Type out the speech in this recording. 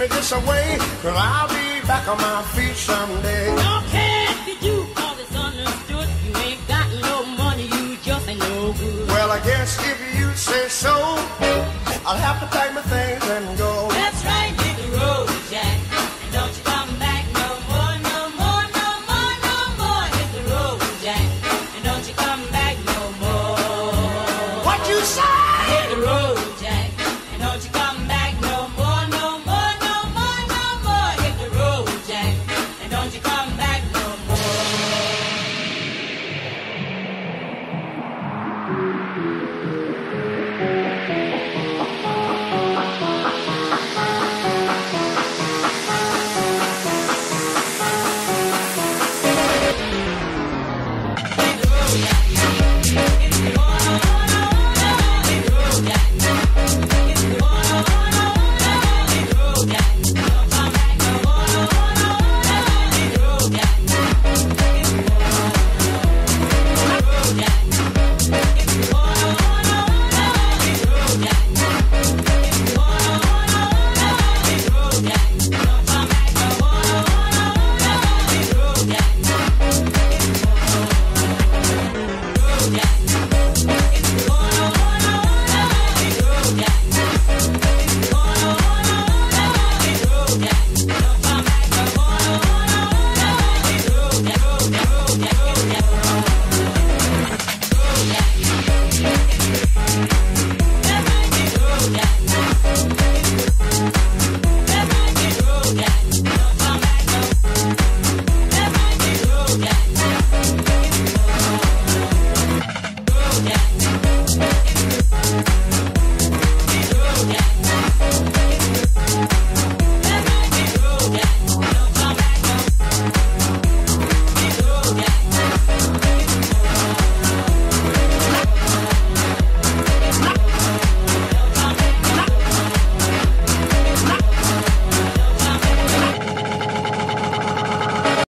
me this away, but I'll be back on my feet someday. Don't care if you do, cause it's understood. You ain't got no money, you just ain't no good. Well, I guess if you say so, I'll have to pack my things you.